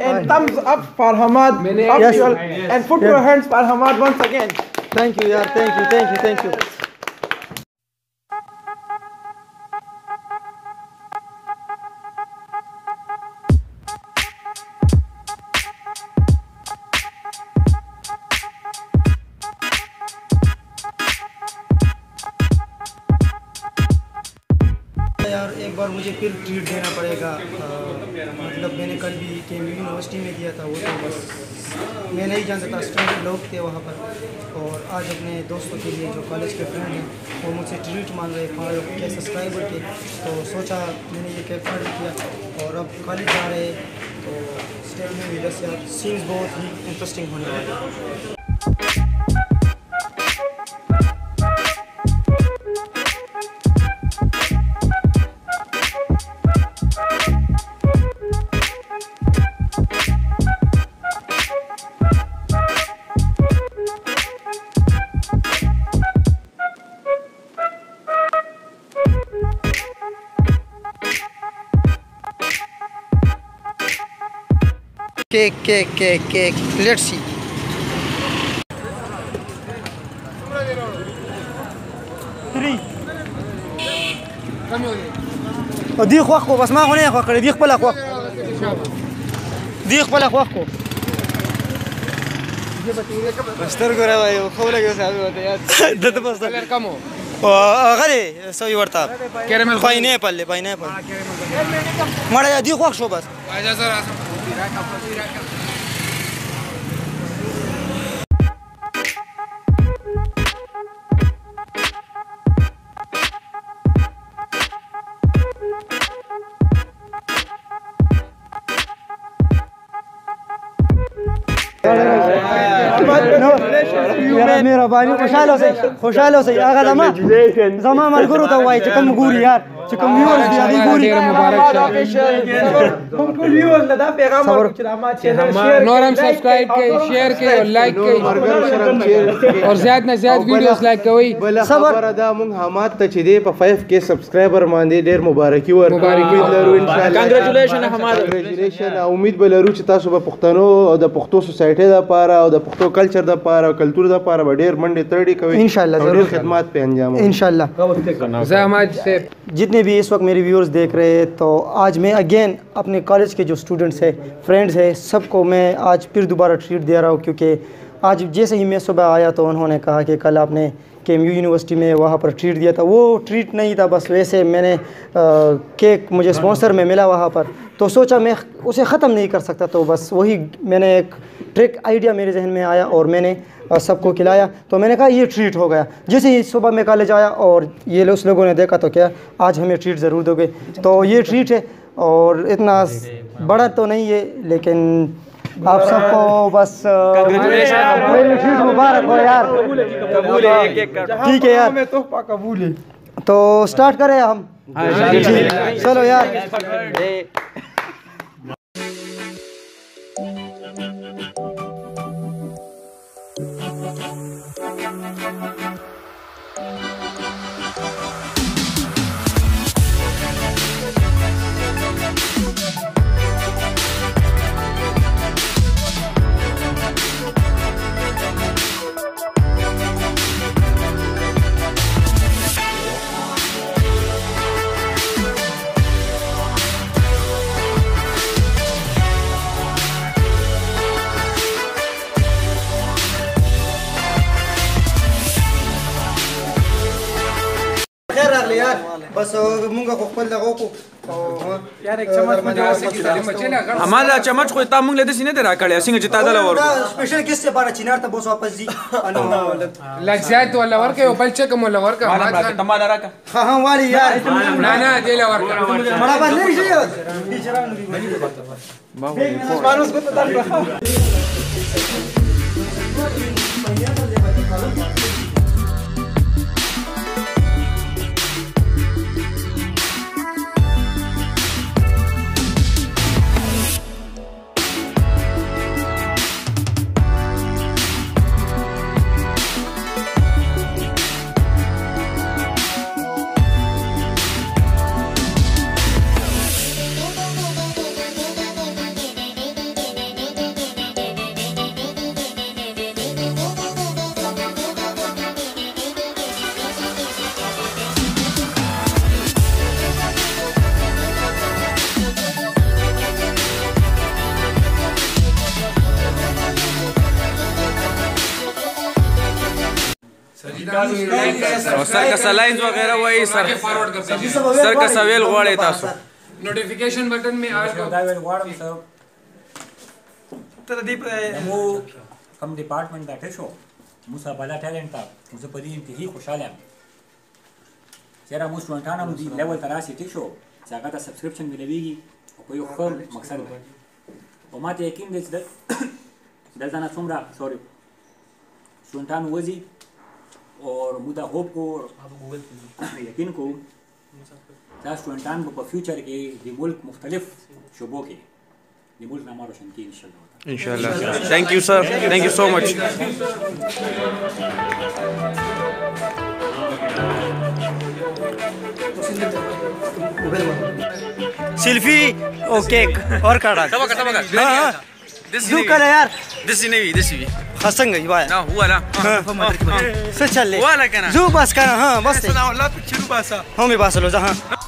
And thumbs up for Hamad. yes. and put yes. your hands for Hamad once again. Thank you, yeah. Thank you, thank you, thank you. یار ایک بار مجھے پھر ٹریٹ دینا پڑے گا مطلب میں نے کل بھی کیمر یونیورسٹی میں دیا تھا وہ تو بس میں نہیں جانتا تھا اسٹوڈنٹ لوگ تھے وہاں پر اور آج اپنے دوستوں کے لیے جو کالج کے فرینڈ ہیں وہ مجھ سے ٹریٹ مانگ رہے کے سبسکرائبر کے تو سوچا میں نے یہ کیب فر کیا اور اب کالج جا رہے تو اسٹیٹ میں بھی یار سینس بہت ہی انٹرسٹنگ ہونے والے cake, cake, cake, cake. Let's see. Three. او دی خوښ کو بس ما خو نه خوښ کړی دی خپل خوښ دی خپل خوښ کو بستر ګره وایو خو لګیو صاحب وته یاد دته بس کلر کمو غره سوي ورته کیرمل پاینېپل پاینېپل مړه دی خوښ شو بس اجازه راځه راکا په راکا مهرباني خوشاله اوسئ خوشاله اوسئ هغه زما زما ملګرو ته وایي چې کوم ګوري یار چې کوم ویورز دی هغه ګوري ډیر مبارک شه کوم ټول ویورز له دا پیغام ورکړي چې ما چینل شیر نور هم سبسکرایب کړئ شیر کړئ او لایک کړئ او زیات نه زیات ویډیوز لایک کوئ صبر دا مونږ حماد ته چې دی په 5k سبسکرایبر باندې ډیر مبارکي ورکړي مبارکي لرو ان شاء الله کنګریچولیشن حماد کنګریچولیشن امید به لرو چې تاسو به پښتنو او د پښتو سوسایټي د پاره او د پښتو کلچر د پاره او کلچر د پاره به ډیر منډه ترډي کوي ان شاء الله ضرور خدمات په انجام ان شاء الله زه حماد صاحب جتنی جتنے بھی اس وقت میری ویورز دیکھ رہے تو آج میں اگین اپنے کالج کے جو اسٹوڈنٹس ہیں فرینڈز ہیں سب کو میں آج پھر دوبارہ ٹریٹ دیا رہا ہوں کیونکہ آج جیسے ہی میں صبح آیا تو انہوں نے کہا کہ کل آپ نے کے ایم یو یونیورسٹی میں وہاں پر ٹریٹ دیا تھا وہ ٹریٹ نہیں تھا بس ویسے میں نے کیک مجھے اسپانسر میں ملا وہاں پر تو سوچا میں اسے ختم نہیں کر سکتا تو بس وہی میں نے ایک ٹریک آئیڈیا میرے ذہن میں آیا اور میں نے اور سب کو کھلایا تو میں نے کہا یہ ٹریٹ ہو گیا جیسے ہی صبح میں کالج آیا اور یہ اس لوگوں نے دیکھا تو کیا آج ہمیں ٹریٹ ضرور دو گے تو یہ ٹریٹ ہے اور اتنا بڑا تو نہیں ہے لیکن آپ سب کو بس مبارک ہو یار ٹھیک ہے تو اسٹارٹ کریں ہم ہاں، جی، جی، جی، چلو یار Thank you. واله یار بس مونږ خو خپل دغه کو یار یک چمچ مې داسې کې چمچ نه غړ هماله چمچ خو تا مونږ له دې نه درا کړی څنګه چې تا دل ور سپیشل کیس ته بار چینار ته بوس واپس دی لګزات ولا ورکه یو بل چکه مولا ورکه ما تما لراکا ها ها والی یار نه نه دې لا ورکه مړه باندې شي ټیچرانو دې ما هو مانوس کو ته دل او سر کا سلاینز وغیرہ وای سر سر کا سویل غواړی تاسو نوټیفیکیشن بٹن می آل کو دا ویل غواړم سر تر دې پر مو کم ډپارټمنټ دا ته شو مو سبالا ټیلنټ تا مو زه په دې انتهایی خوشاله یم چیرې مو سټډنټانو دې لیول تراسي ټیک شو چې هغه ته سبسکرپشن ملويږي او په یو ښه مقصد باندې او ماته یقین دی چې دلته نه څومره سوري سټډنټانو وځي اور مدہ ہوپ کو اور یقین کو دا سٹوانٹان کو پا فیوچر کے دی ملک مختلف شبوں کے دی ملک نامہ روشن کی انشاءاللہ انشاءاللہ تینکیو سر تینکیو سو مچ سیلفی اور کارڈاک دوکر دوکر دوکر دوکر دوکر دوکر دوکر دوکر دوکر دوکر دوکر دوکر دوکر دوکر دوکر دوکر سنگ باسا هم باسلو جا